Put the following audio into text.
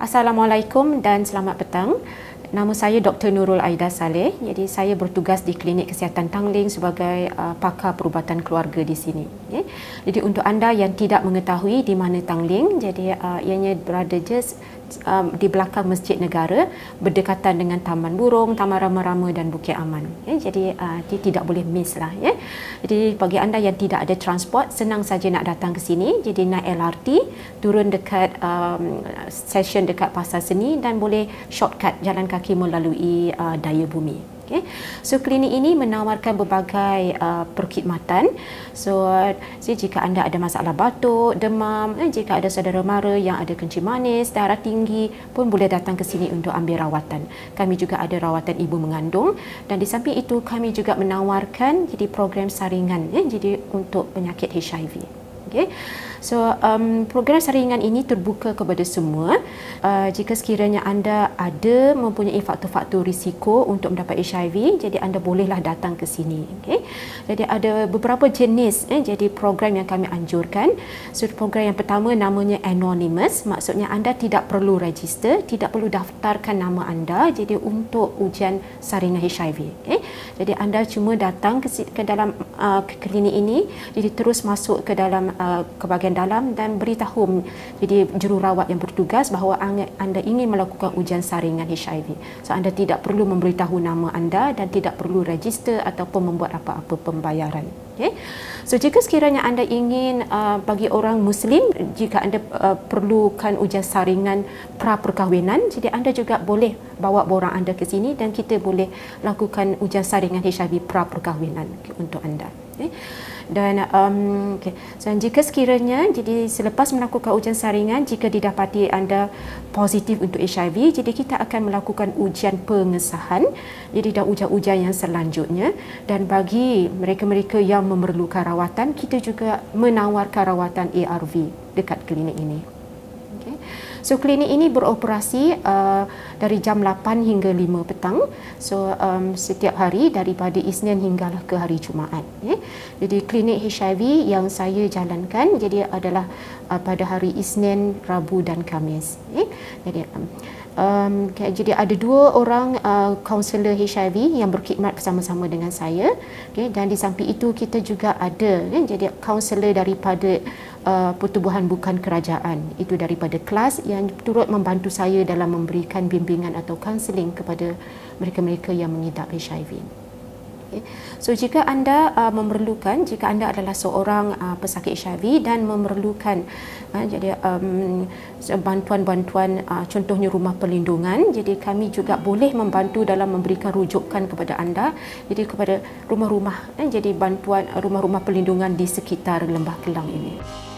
Assalamualaikum dan selamat petang. Nama saya Dr. Nurul Aida Saleh. Jadi saya bertugas di Klinik Kesihatan Tangling sebagai uh, pakar perubatan keluarga di sini. Okay. Jadi untuk anda yang tidak mengetahui di mana Tangling, jadi uh, ianya berada just um, di belakang Masjid Negara berdekatan dengan Taman Burung, Taman Rama-Rama dan Bukit Aman. Ya. Jadi uh, tidak boleh miss lah. Ya. Jadi bagi anda yang tidak ada transport, senang saja nak datang ke sini. Jadi naik LRT, turun dekat um, stesen dekat Pasar Seni dan boleh shortcut jalan kaki melalui uh, daya bumi. Okay. So klinik ini menawarkan berbagai uh, perkhidmatan. So uh, jika anda ada masalah batuk, demam, eh, jika ada saudara mara yang ada kencing manis, darah tinggi pun boleh datang ke sini untuk ambil rawatan. Kami juga ada rawatan ibu mengandung dan di samping itu kami juga menawarkan jadi program saringan eh, jadi untuk penyakit HIV. Okay. So um, program saringan ini terbuka kepada semua. Uh, jika sekiranya anda ada mempunyai faktor-faktor risiko untuk mendapat HIV, jadi anda bolehlah datang ke sini. Okay. Jadi ada beberapa jenis eh, jadi program yang kami anjurkan. So program yang pertama namanya anonymous, maksudnya anda tidak perlu register, tidak perlu daftarkan nama anda jadi untuk ujian saringan HIV. Okay. Jadi anda cuma datang ke, ke dalam uh, ke klinik ini, jadi terus masuk ke dalam Uh, ke bahagian dalam dan beritahu jadi jururawat yang bertugas bahawa anda ingin melakukan ujian saringan HIV. So anda tidak perlu memberitahu nama anda dan tidak perlu register ataupun membuat apa-apa pembayaran. Okay. So jika sekiranya anda ingin uh, bagi orang muslim jika anda uh, perlukan ujian saringan pra perkahwinan jadi anda juga boleh bawa borang anda ke sini dan kita boleh lakukan ujian saringan HIV pra perkahwinan okay, untuk anda. Okay dan um, okay. so, jika sekiranya jadi selepas melakukan ujian saringan jika didapati anda positif untuk HIV jadi kita akan melakukan ujian pengesahan jadi dan ujian-ujian yang selanjutnya dan bagi mereka-mereka yang memerlukan rawatan kita juga menawarkan rawatan ARV dekat klinik ini So klinik ini beroperasi uh, dari jam 8 hingga 5 petang. So um, setiap hari daripada Isnin hinggalah ke hari Jumaat. Okay. Jadi klinik HIV yang saya jalankan jadi adalah uh, pada hari Isnin, Rabu dan Kamis. Okay. Jadi um, Um, jadi ada dua orang kaunselor uh, HIV yang berkhidmat bersama-sama dengan saya okay, dan di samping itu kita juga ada okay, jadi kaunselor daripada uh, pertubuhan bukan kerajaan itu daripada kelas yang turut membantu saya dalam memberikan bimbingan atau kaunseling kepada mereka-mereka yang mengidap HIV. Okay. So jika anda uh, memerlukan, jika anda adalah seorang uh, pesakit HIV dan memerlukan uh, jadi um, bantuan-bantuan uh, contohnya rumah perlindungan, jadi kami juga boleh membantu dalam memberikan rujukan kepada anda jadi kepada rumah-rumah eh, jadi bantuan rumah-rumah perlindungan di sekitar Lembah Kelang ini.